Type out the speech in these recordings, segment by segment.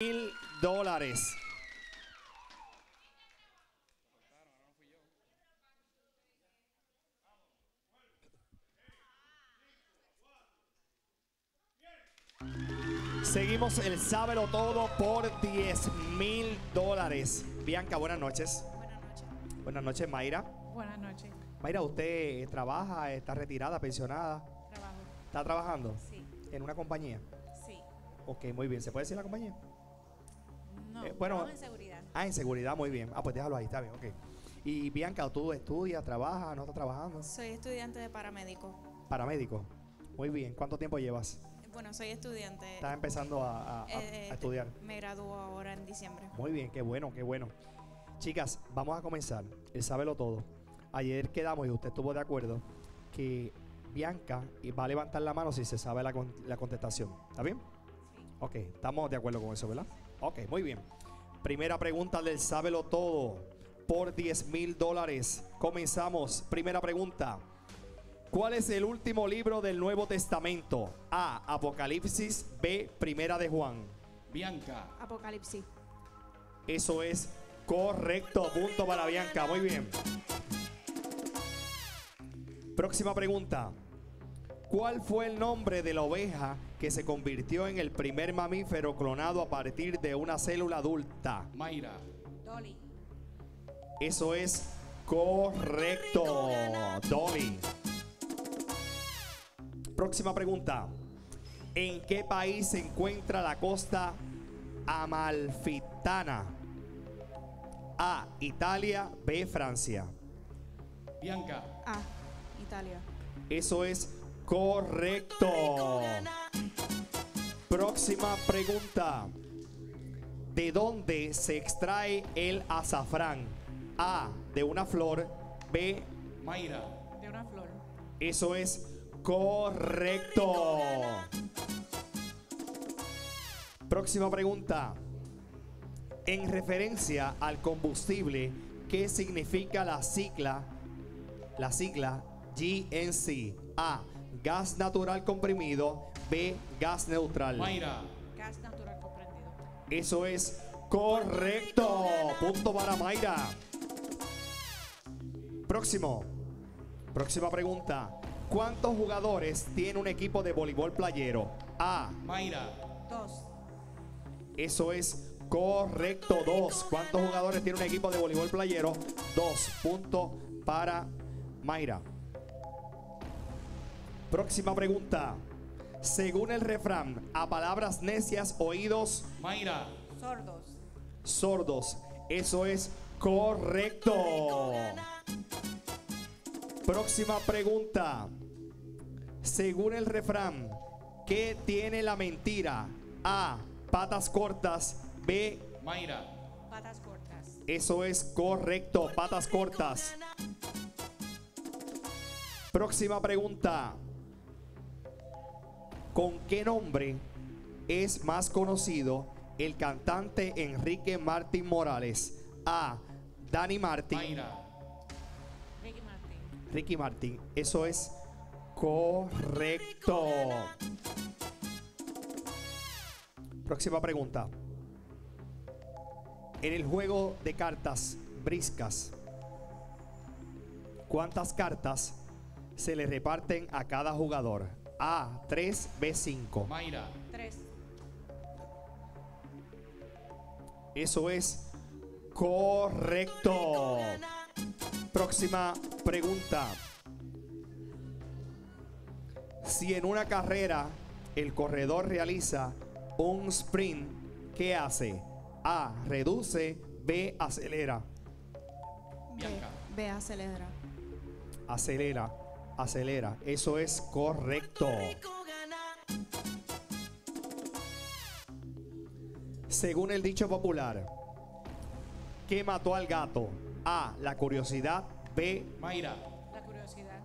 mil dólares. Seguimos el Sábelo Todo por 10 mil dólares. Bianca, buenas noches. Buenas noches. Buenas noches, Mayra. Buenas noches. Mayra, ¿usted trabaja, está retirada, pensionada? Trabajo. ¿Está trabajando Sí. en una compañía? Sí. Ok, muy bien. ¿Se puede decir la compañía? No. Eh, bueno. trabajo en seguridad. Ah, en seguridad, muy bien. Ah, pues déjalo ahí, está bien, ok. Y Bianca, ¿tú estudias, trabajas, no estás trabajando? Soy estudiante de paramédico. Paramédico. Muy bien. ¿Cuánto tiempo llevas? Bueno, soy estudiante. Estás empezando a, eh, a estudiar. Me gradúo ahora en diciembre. Muy bien, qué bueno, qué bueno. Chicas, vamos a comenzar. El sábelo todo. Ayer quedamos y usted estuvo de acuerdo que Bianca va a levantar la mano si se sabe la, con- la contestación. ¿Está bien? Sí. Ok, estamos de acuerdo con eso, ¿verdad? Ok, muy bien. Primera pregunta del Sábelo Todo por 10 mil dólares. Comenzamos. Primera pregunta. ¿Cuál es el último libro del Nuevo Testamento? A. Apocalipsis. B. Primera de Juan. Bianca, Apocalipsis. Eso es correcto. Punto para Bianca. Muy bien. Próxima pregunta. ¿Cuál fue el nombre de la oveja que se convirtió en el primer mamífero clonado a partir de una célula adulta? Mayra, Dolly. Eso es correcto. Dolly. Próxima pregunta. ¿En qué país se encuentra la costa amalfitana? A. Italia. B. Francia. Bianca, Ah, Italia. Eso es correcto. Próxima pregunta. ¿De dónde se extrae el azafrán? A. De una flor. B. Mayra, De una flor. Eso es correcto. Próxima pregunta. En referencia al combustible, ¿qué significa la sigla? La sigla GNC. A. Gas natural comprimido. B. Gas neutral. Mayra, Gas natural comprendido. Eso es correcto. Punto para Mayra. Próximo. Próxima pregunta. ¿Cuántos jugadores tiene un equipo de voleibol playero? A. Mayra, Dos. Eso es correcto. Dos. ¿Cuántos jugadores tiene un equipo de voleibol playero? Dos. Punto para Mayra. Próxima pregunta. Según el refrán, a palabras necias, oídos Mayra, Sordos. sordos. Eso es correcto. Próxima pregunta. Según el refrán, ¿qué tiene la mentira? A. Patas cortas. B. Mayra, Patas cortas. Eso es correcto. Patas cortas. Próxima pregunta. ¿Con qué nombre es más conocido el cantante Enrique Martín Morales? A. Dani Martín. Mayra, Ricky Martin. Ricky Martín. Eso es correcto. Próxima pregunta. En el juego de cartas briscas, ¿cuántas cartas se le reparten a cada jugador? A, 3, B, 5. Mayra, Tres. Eso es correcto. Próxima pregunta. Si en una carrera el corredor realiza un sprint, ¿qué hace? A. Reduce. B. Acelera. Bianca. B. B. Acelera. Acelera. Acelera. Eso es correcto. Según el dicho popular, ¿qué mató al gato? A. La curiosidad. B. Mayra, La curiosidad.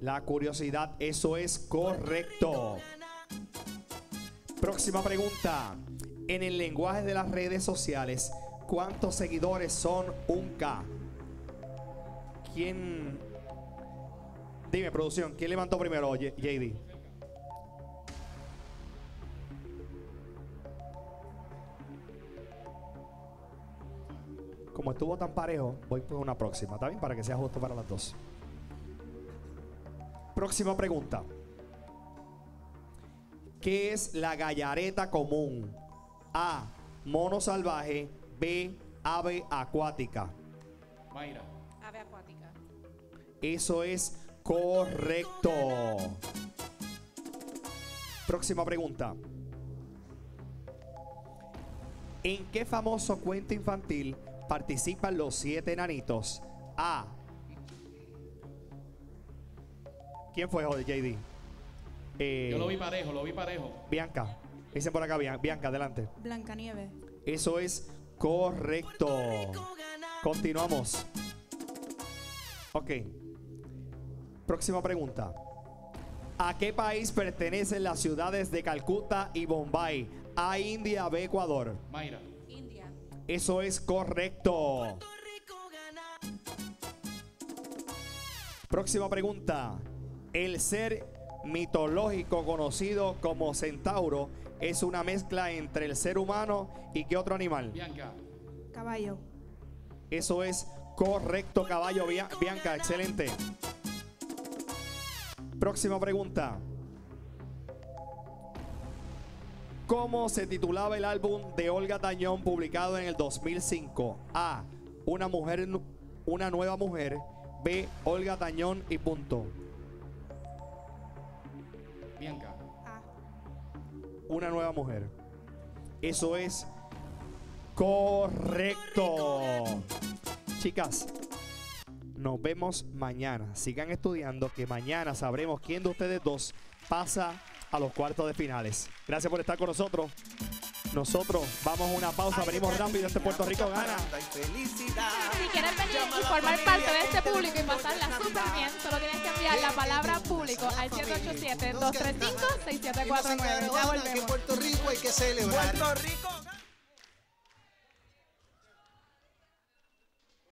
La curiosidad, eso es correcto. Próxima pregunta. En el lenguaje de las redes sociales, ¿cuántos seguidores son un K? ¿Quién? Dime, producción, ¿quién levantó primero, J- JD? como estuvo tan parejo, voy por una próxima, ¿está bien? Para que sea justo para las dos. Próxima pregunta. ¿Qué es la gallareta común? A. Mono salvaje. B. Ave acuática. Mayra. Ave acuática. Eso es correcto. Próxima pregunta. ¿En qué famoso cuento infantil participan los siete enanitos? A. ¿Quién fue, joder, JD? Eh, Yo lo vi parejo, lo vi parejo. Bianca. Dicen por acá, Bian- Bianca, adelante. Blancanieves. Eso es correcto. Continuamos. Ok. Próxima pregunta. ¿A qué país pertenecen las ciudades de Calcuta y Bombay? A India, B Ecuador. Mayra. India. Eso es correcto. Próxima pregunta. El ser mitológico conocido como centauro es una mezcla entre el ser humano y qué otro animal. Bianca. Caballo. Eso es correcto, caballo. Bia- Bianca, excelente. Próxima pregunta. ¿Cómo se titulaba el álbum de Olga Tañón publicado en el 2005? A. Una mujer, una nueva mujer. B. Olga Tañón y punto. Bianca. A. Una nueva mujer. Eso es correcto. Chicas, nos vemos mañana. Sigan estudiando que mañana sabremos quién de ustedes dos pasa a los cuartos de finales. Gracias por estar con nosotros. Nosotros vamos a una pausa, venimos rápido. Este Puerto Rico gana. Si quieres venir y formar parte de este público y pasarla súper bien, solo tienes que enviar la palabra público al 787-235-6749. Ya volvemos. Puerto Rico hay que celebrar. Puerto Rico